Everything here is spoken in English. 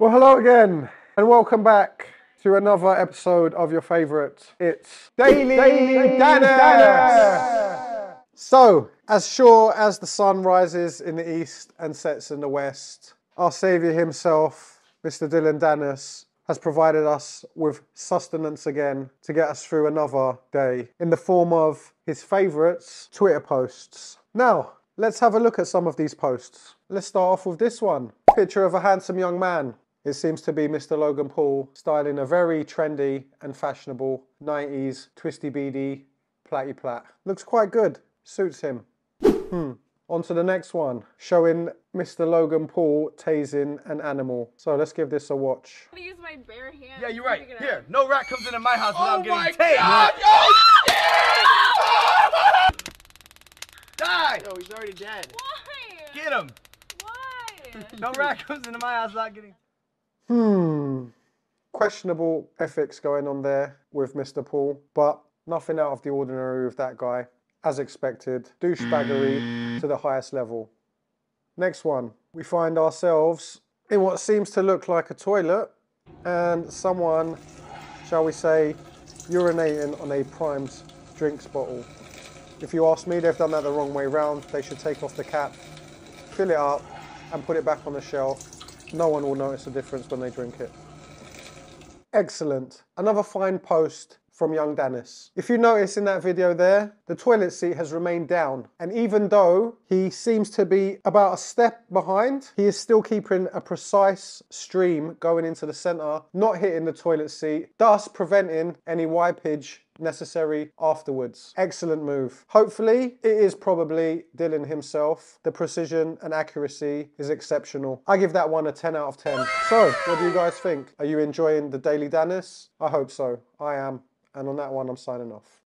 Well, hello again, and welcome back to another episode of your favourite. It's Daily, Daily. So, as sure as the sun rises in the east and sets in the west, our saviour himself, Mr. Dillon Danis, has provided us with sustenance again to get us through another day in the form of his favourites Twitter posts. Now, let's have a look at some of these posts. Let's start off with this one. Picture of a handsome young man. It seems to be Mr. Logan Paul styling a very trendy and fashionable 90s twisty beady platty plat. Looks quite good. Suits him. Hmm. On to the next one, showing Mr. Logan Paul tasing an animal. So let's give this a watch. I'm gonna use my bare hand. Yeah, you're right. pick it Here, up. no rat comes into my house without Oh getting my tased. god! Die! Yo, he's already dead. Why? Get him! Why? No rat comes into my house without getting. Hmm. Questionable ethics going on there with Mr. Paul, but nothing out of the ordinary with that guy. As expected, douchebaggery to the highest level. Next one, we find ourselves in what seems to look like a toilet and someone, shall we say, urinating on a primed drinks bottle. If you ask me, they've done that the wrong way round. They should take off the cap, fill it up, and put it back on the shelf. No one will notice the difference when they drink it. Excellent. Another fine post from young Danis. If you notice in that video there, the toilet seat has remained down. And even though he seems to be about a step behind, he is still keeping a precise stream going into the center, not hitting the toilet seat, thus preventing any wipage necessary afterwards. Excellent move. Hopefully, it is probably Dillon himself. The precision and accuracy is exceptional. I give that one a 10 out of 10. So, what do you guys think? Are you enjoying the Daily Danis? I hope so. I am. And on that one, I'm signing off.